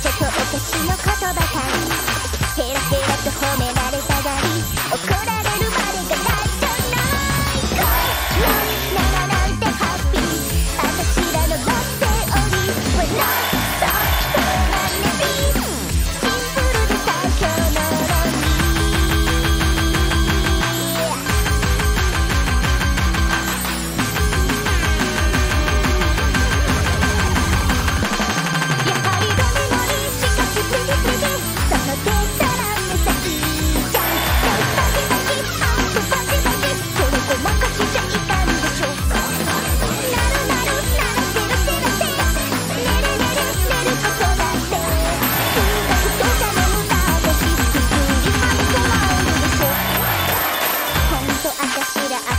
ちょっと私のことばかり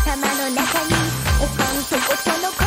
頭の中におかんと音の